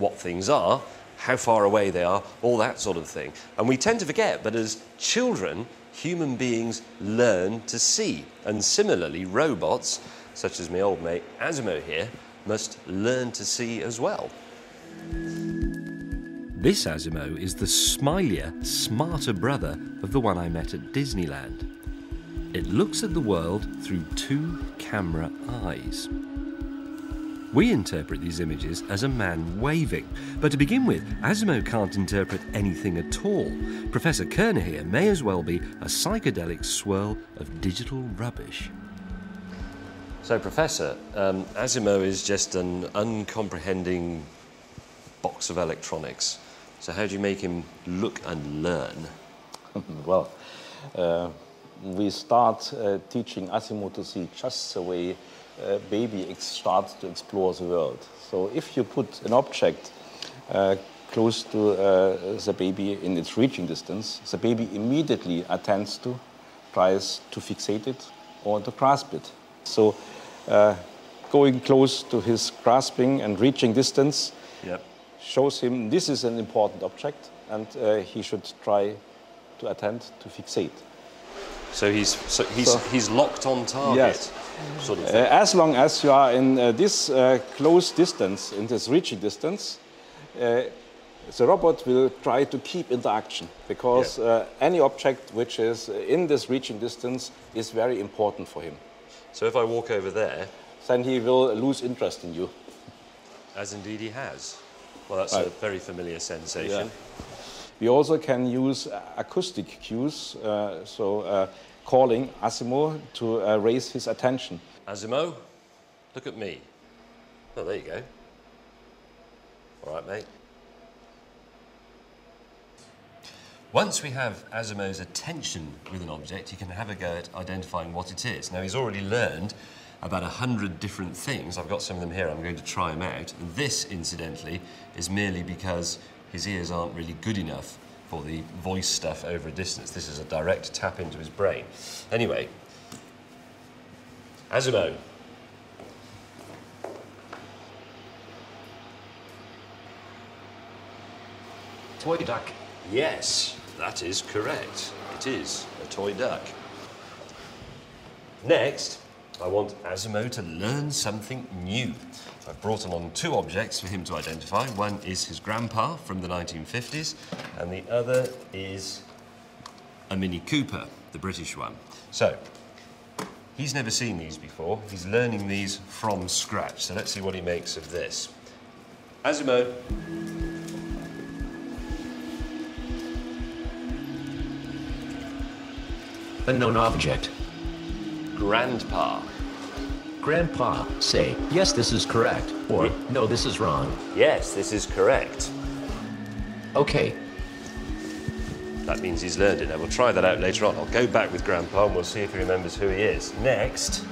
what things are, how far away they are, all that sort of thing. And we tend to forget that as children, human beings learn to see. And similarly, robots, such as my old mate Asimo here, must learn to see as well. This Asimo is the smilier, smarter brother of the one I met at Disneyland. It looks at the world through two camera eyes. We interpret these images as a man waving, but to begin with, Asimo can't interpret anything at all. Professor Körner here may as well be a psychedelic swirl of digital rubbish. So, Professor, um, Asimo is just an uncomprehending box of electronics. So, how do you make him look and learn? well, uh, we start uh, teaching Asimo to see just the way a baby starts to explore the world. So, if you put an object uh, close to uh, the baby in its reaching distance, the baby immediately attends to, tries to fixate it or to grasp it. So uh, going close to his grasping and reaching distance yep. shows him this is an important object and uh, he should try to attend to fixate. So he's, so he's, so, he's locked on target? Yes. Of uh, as long as you are in uh, this uh, close distance, in this reaching distance, uh, the robot will try to keep interaction because yeah. any object which is in this reaching distance is very important for him. So if I walk over there... Then he will lose interest in you. As indeed he has. Well, that's right. a very familiar sensation. Yeah. We also can use acoustic cues, uh, so uh, calling Asimo to uh, raise his attention. Asimo, look at me. Oh, there you go. All right, mate. Once we have Asimo's attention with an object, he can have a go at identifying what it is. Now, he's already learned about a hundred different things. I've got some of them here. I'm going to try them out. And this, incidentally, is merely because his ears aren't really good enough for the voice stuff over a distance. This is a direct tap into his brain. Anyway, Asimo. Toy duck. Yes. That is correct. It is a toy duck. Next, I want Asimo to learn something new. I've brought along two objects for him to identify. One is his grandpa from the 1950s, and the other is a Mini Cooper, the British one. So, he's never seen these before. He's learning these from scratch. So let's see what he makes of this. Asimo, Unknown object. Grandpa. Grandpa, say, yes, this is correct, or no, this is wrong. Yes, this is correct. Okay. That means he's learned it. Now, we'll try that out later on. I'll go back with Grandpa and we'll see if he remembers who he is. Next,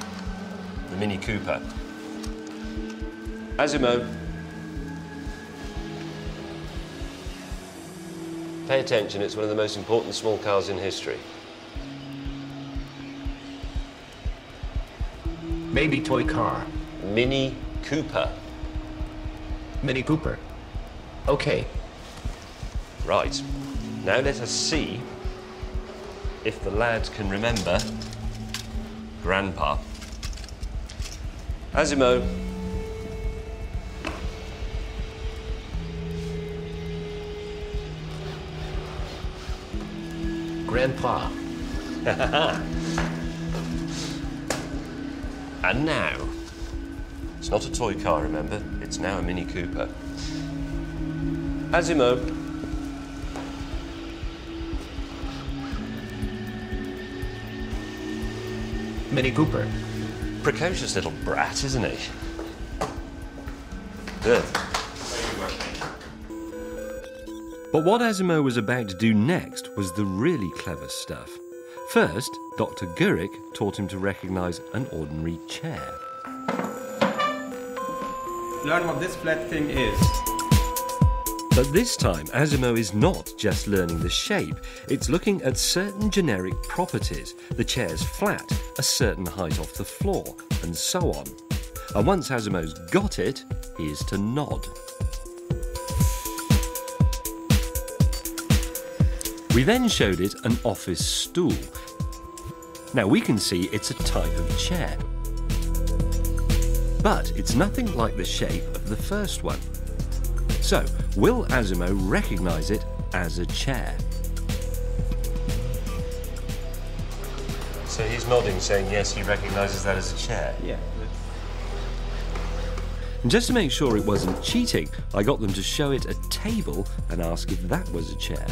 the Mini Cooper. Asimo. Pay attention, it's one of the most important small cars in history. Maybe toy car. Mini Cooper. Mini Cooper. Okay. Right. Now let us see if the lad can remember Grandpa. Asimo. Grandpa. And now, it's not a toy car, remember? It's now a Mini Cooper. Asimo. Mini Cooper. Precocious little brat, isn't he? Good. But what Asimo was about to do next was the really clever stuff. First, Dr. Goerick taught him to recognize an ordinary chair. Learn what this flat thing is. But this time, Asimo is not just learning the shape, it's looking at certain generic properties the chair's flat, a certain height off the floor, and so on. And once Asimo's got it, he is to nod. We then showed it an office stool, now we can see it's a type of chair. But it's nothing like the shape of the first one. So, will Asimo recognise it as a chair? So he's nodding, saying yes, he recognises that as a chair. Yeah. And just to make sure it wasn't cheating, I got them to show it a table and ask if that was a chair.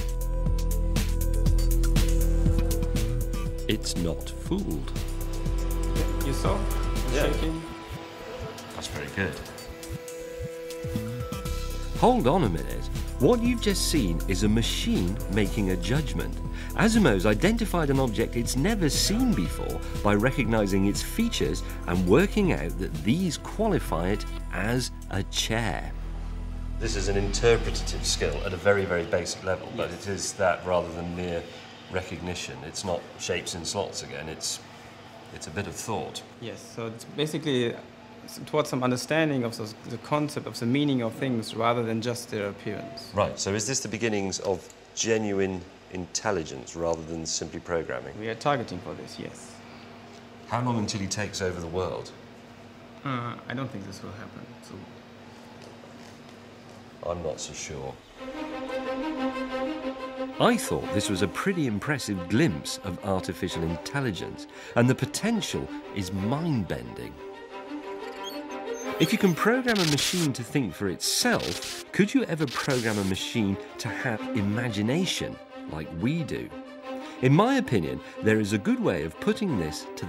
It's not fooled. You saw? Yeah. Shaking. That's very good. Hold on a minute. What you've just seen is a machine making a judgment. Asimo's identified an object it's never seen before by recognizing its features and working out that these qualify it as a chair. This is an interpretative skill at a very, very basic level, but it is that rather than mere recognition. It's not shapes in slots again, it's, it's a bit of thought. Yes. So it's basically towards some understanding of the, concept of the meaning of things rather than just their appearance. Right, so is this the beginnings of genuine intelligence rather than simply programming? We are targeting for this. Yes. How long until he takes over the world? Uh, I don't think this will happen. So I'm not so sure. I thought this was a pretty impressive glimpse of artificial intelligence, and the potential is mind bending. If you can program a machine to think for itself, could you ever program a machine to have imagination like we do? In my opinion, there is a good way of putting this to